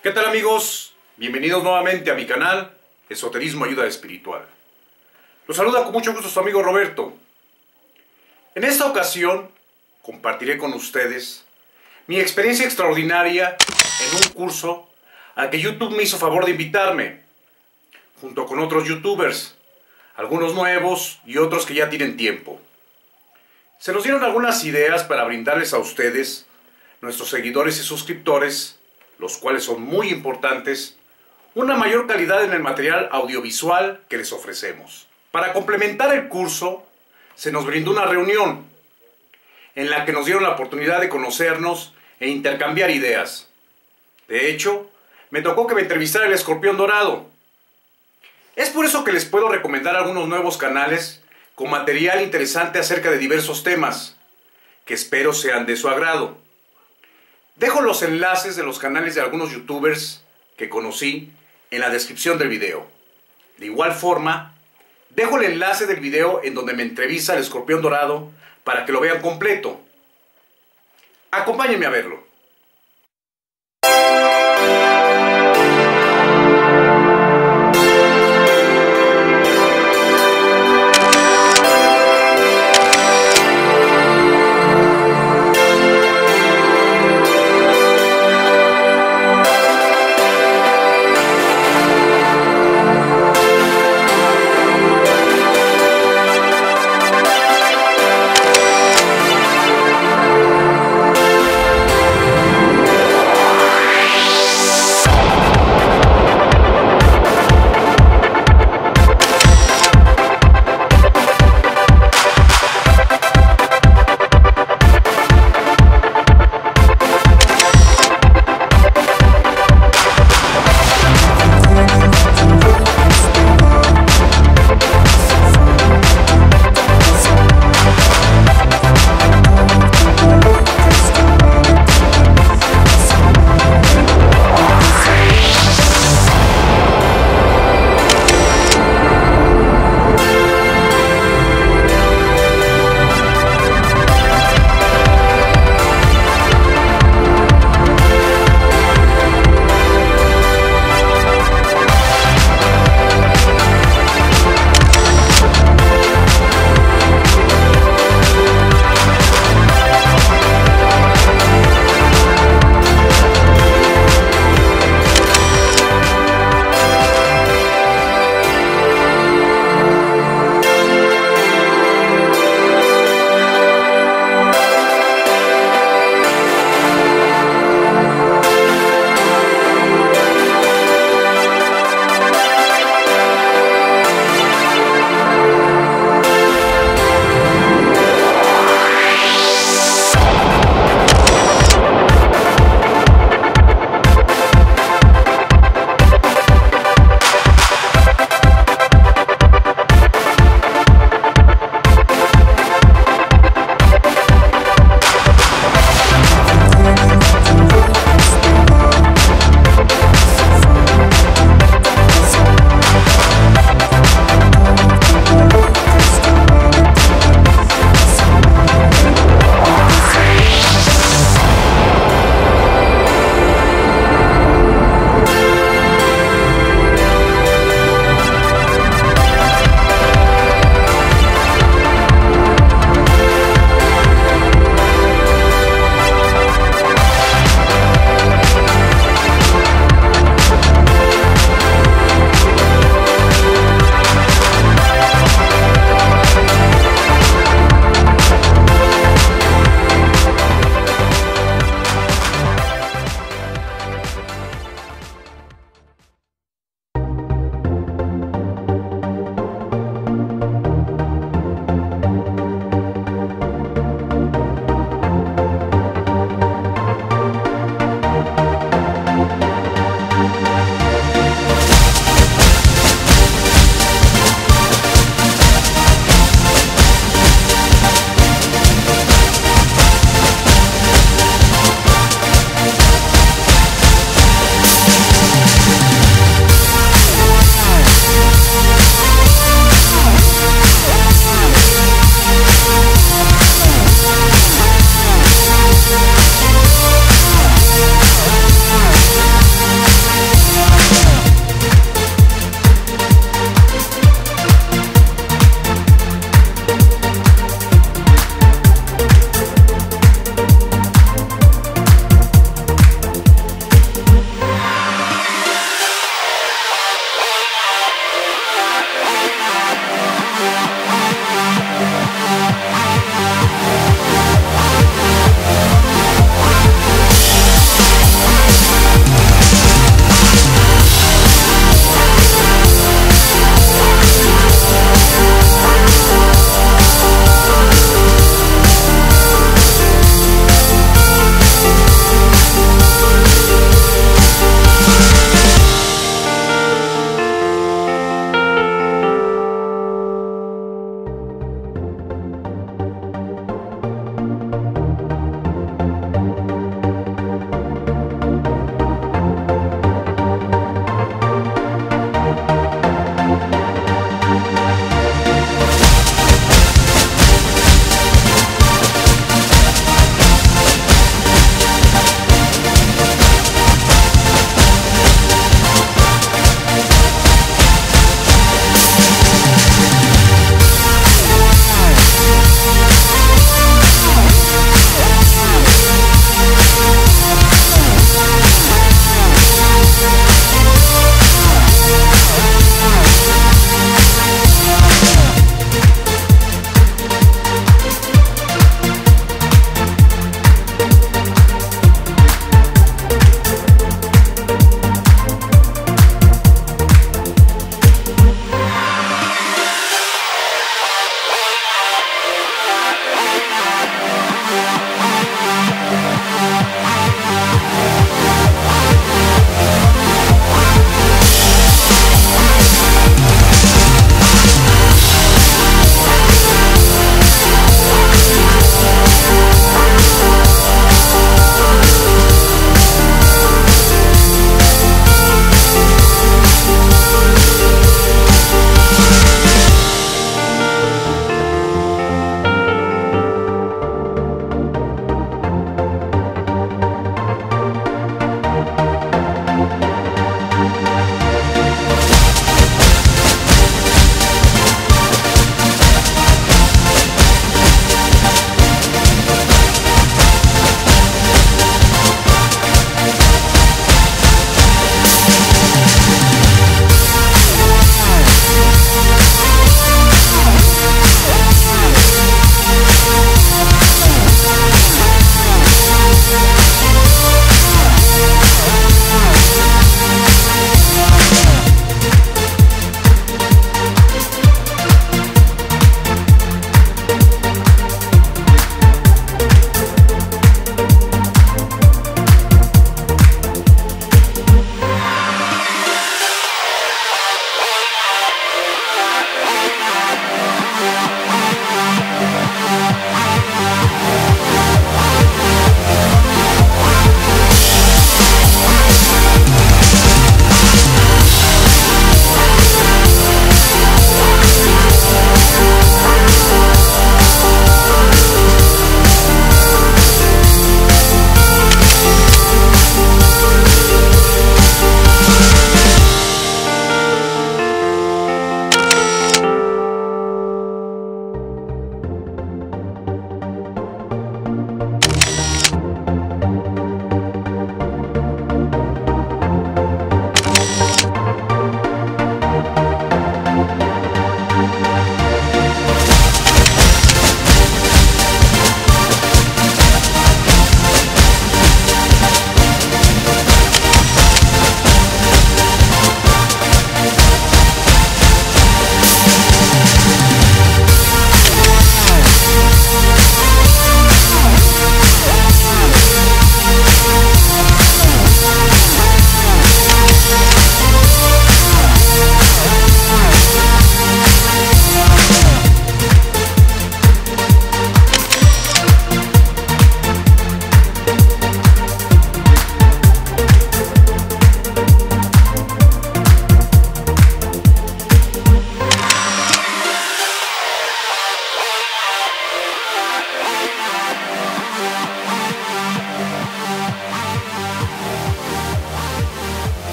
¿Qué tal amigos? Bienvenidos nuevamente a mi canal Esoterismo Ayuda Espiritual. Los saluda con mucho gusto su amigo Roberto. En esta ocasión compartiré con ustedes mi experiencia extraordinaria en un curso al que YouTube me hizo favor de invitarme, junto con otros youtubers, algunos nuevos y otros que ya tienen tiempo. Se nos dieron algunas ideas para brindarles a ustedes, nuestros seguidores y suscriptores, los cuales son muy importantes, una mayor calidad en el material audiovisual que les ofrecemos. Para complementar el curso, se nos brindó una reunión en la que nos dieron la oportunidad de conocernos e intercambiar ideas. De hecho, me tocó que me entrevistara el escorpión dorado. Es por eso que les puedo recomendar algunos nuevos canales con material interesante acerca de diversos temas, que espero sean de su agrado. Dejo los enlaces de los canales de algunos youtubers que conocí en la descripción del video. De igual forma, dejo el enlace del video en donde me entrevista el escorpión dorado para que lo vean completo. Acompáñenme a verlo.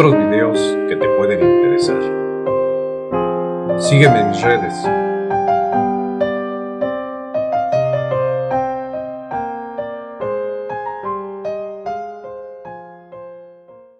Otros videos que te pueden interesar. Sígueme en mis redes